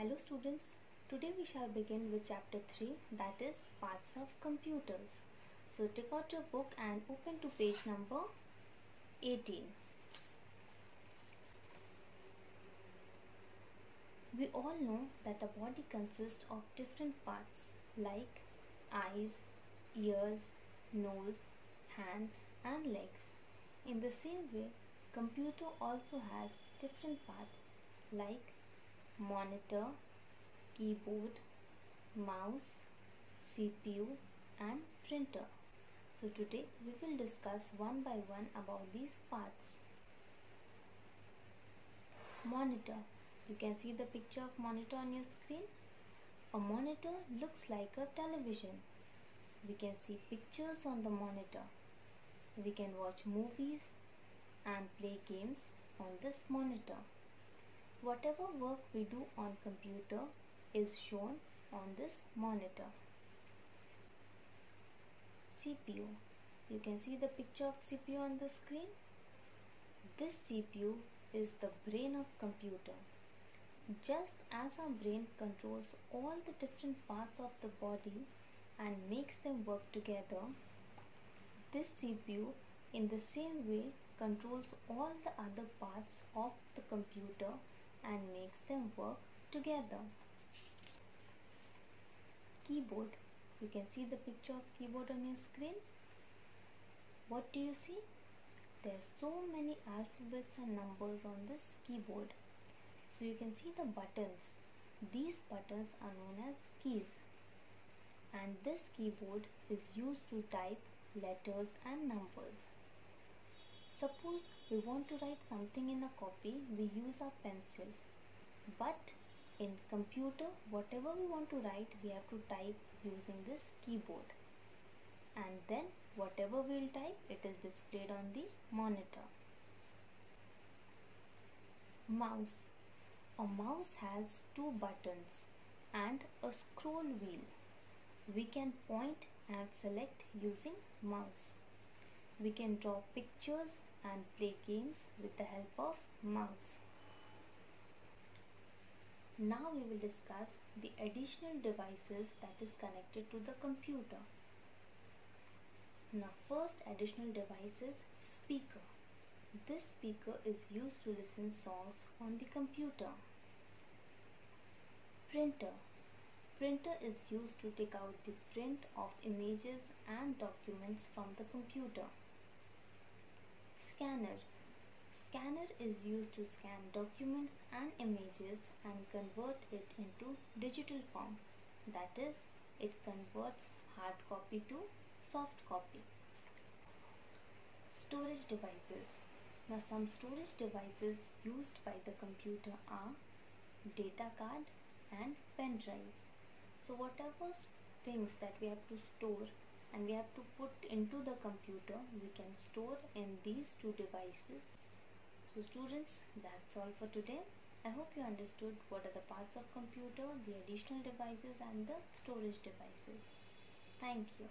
Hello students, today we shall begin with chapter 3 that is parts of computers. So take out your book and open to page number 18. We all know that a body consists of different parts like eyes, ears, nose, hands and legs. In the same way, computer also has different parts like monitor, keyboard, mouse, CPU and printer. So today we will discuss one by one about these parts. Monitor. You can see the picture of monitor on your screen. A monitor looks like a television. We can see pictures on the monitor. We can watch movies and play games on this monitor. Whatever work we do on computer is shown on this monitor. CPU. You can see the picture of CPU on the screen. This CPU is the brain of computer. Just as our brain controls all the different parts of the body and makes them work together, this CPU in the same way controls all the other parts of the computer and makes them work together. Keyboard. You can see the picture of keyboard on your screen. What do you see? There are so many alphabets and numbers on this keyboard. So you can see the buttons. These buttons are known as keys. And this keyboard is used to type letters and numbers. Suppose we want to write something in a copy, we use our pencil. But in computer, whatever we want to write, we have to type using this keyboard. And then whatever we will type, it is displayed on the monitor. Mouse. A mouse has two buttons and a scroll wheel. We can point and select using mouse. We can draw pictures and play games with the help of mouse. Now we will discuss the additional devices that is connected to the computer. Now first additional device is speaker. This speaker is used to listen songs on the computer. Printer. Printer is used to take out the print of images and documents from the computer. Scanner. Scanner is used to scan documents and images and convert it into digital form. That is, it converts hard copy to soft copy. Storage devices. Now some storage devices used by the computer are data card and pen drive. So whatever things that we have to store and we have to put into the computer. We can store in these two devices. So students that's all for today. I hope you understood what are the parts of computer the additional devices and the storage devices. Thank you